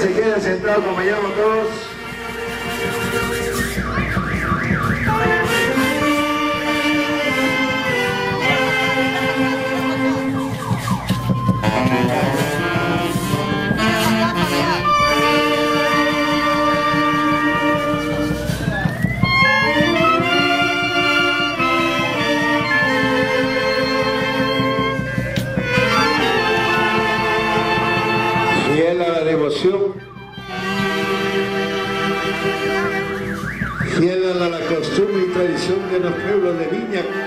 Se quede sentado como todos. De los pueblos de Viña.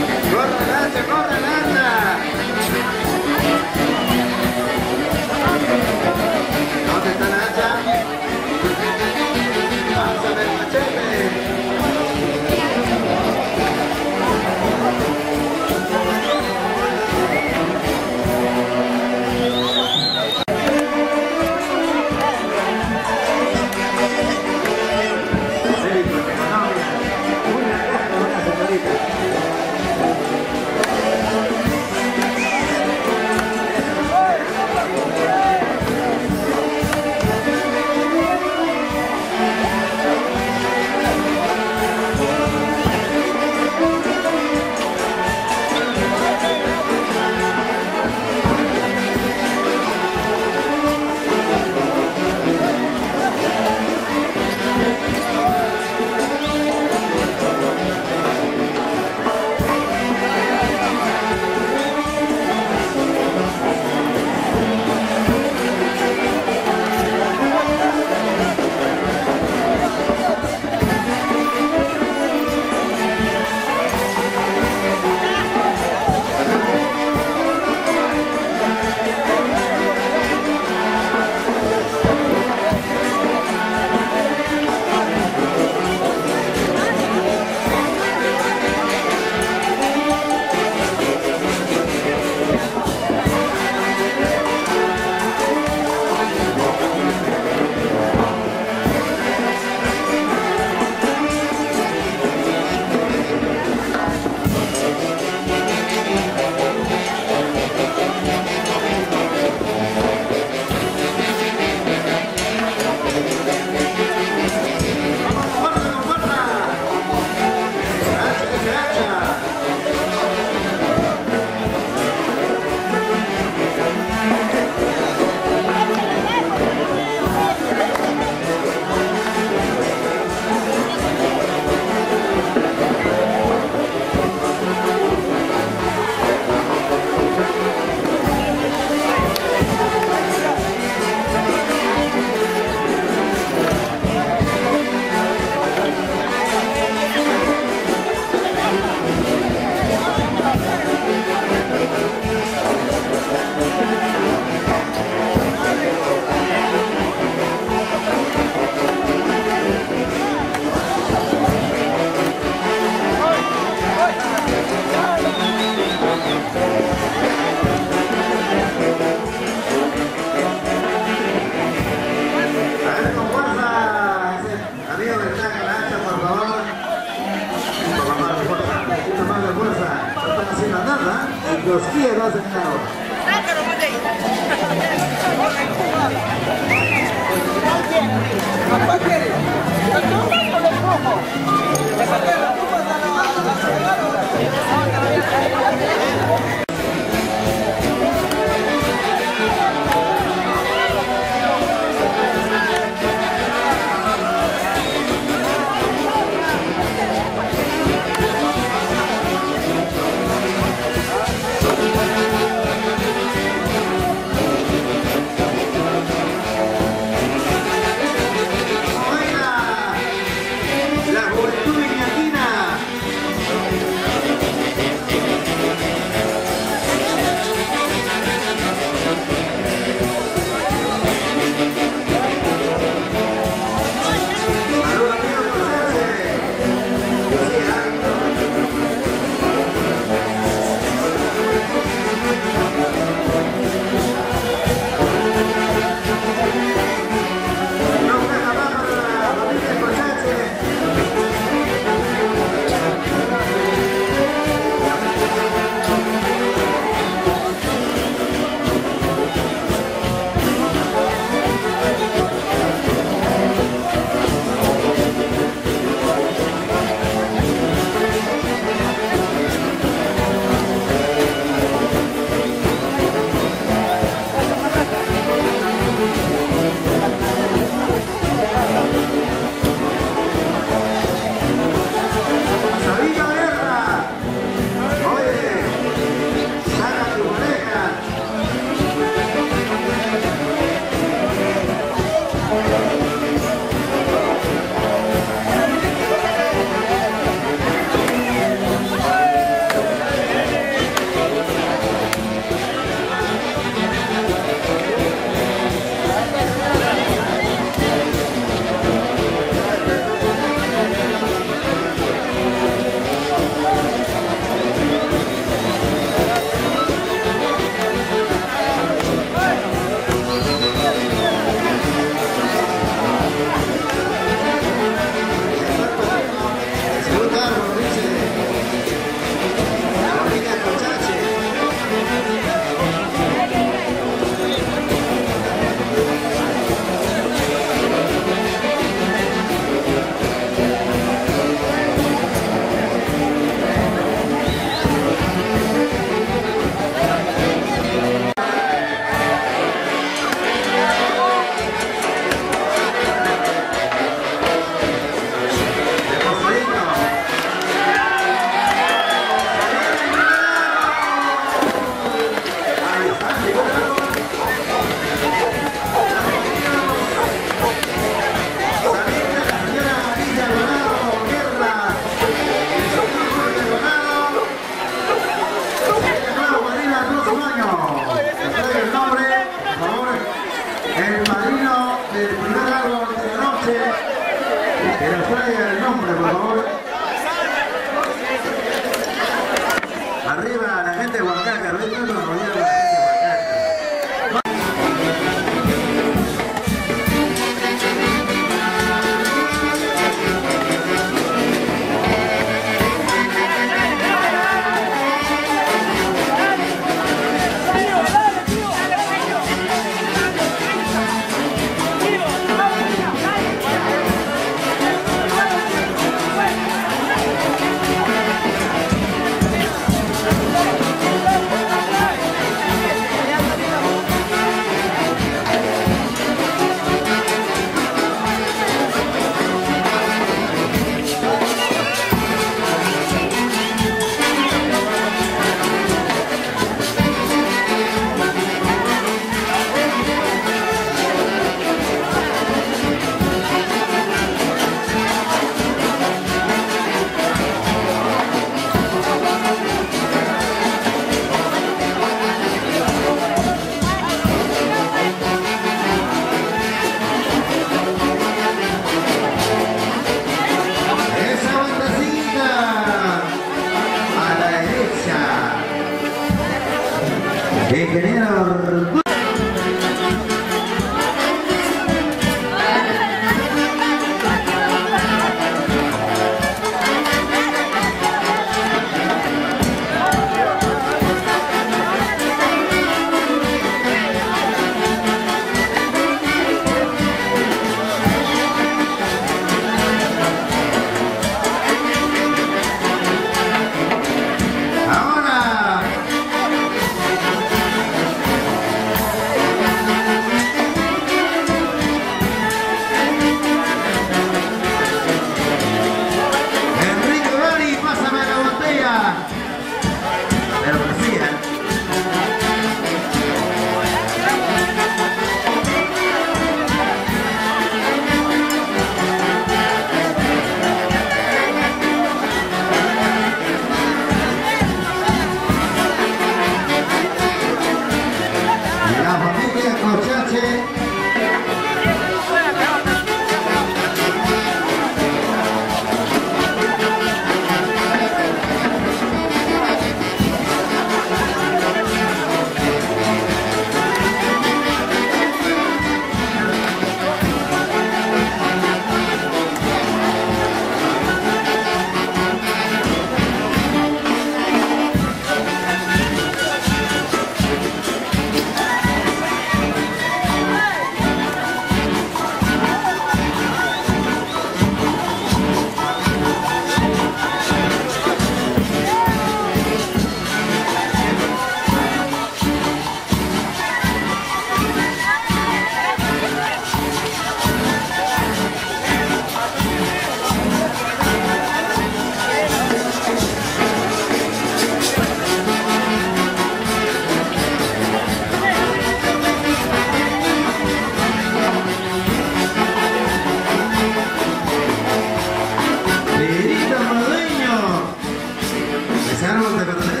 Channel தரத்தில்